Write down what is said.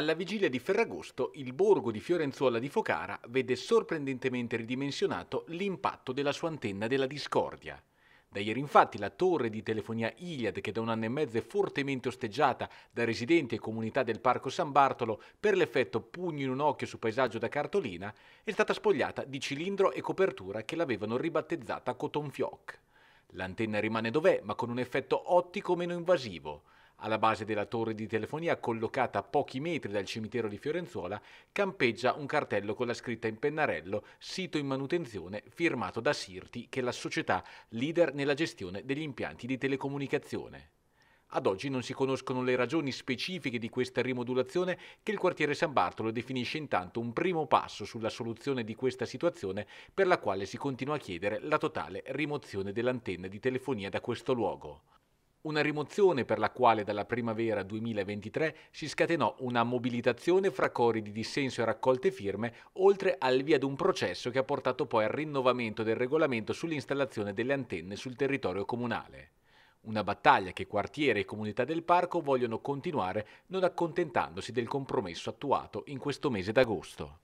Alla vigilia di Ferragosto, il borgo di Fiorenzuola di Focara vede sorprendentemente ridimensionato l'impatto della sua antenna della discordia. Da ieri infatti la torre di telefonia Iliad, che da un anno e mezzo è fortemente osteggiata da residenti e comunità del Parco San Bartolo per l'effetto pugno in un occhio su paesaggio da cartolina, è stata spogliata di cilindro e copertura che l'avevano ribattezzata Coton Fioc. L'antenna rimane dov'è, ma con un effetto ottico meno invasivo. Alla base della torre di telefonia, collocata a pochi metri dal cimitero di Fiorenzuola, campeggia un cartello con la scritta in pennarello sito in manutenzione firmato da Sirti, che è la società leader nella gestione degli impianti di telecomunicazione. Ad oggi non si conoscono le ragioni specifiche di questa rimodulazione che il quartiere San Bartolo definisce intanto un primo passo sulla soluzione di questa situazione per la quale si continua a chiedere la totale rimozione dell'antenna di telefonia da questo luogo. Una rimozione per la quale dalla primavera 2023 si scatenò una mobilitazione fra cori di dissenso e raccolte firme, oltre al via di un processo che ha portato poi al rinnovamento del regolamento sull'installazione delle antenne sul territorio comunale. Una battaglia che quartiere e comunità del parco vogliono continuare non accontentandosi del compromesso attuato in questo mese d'agosto.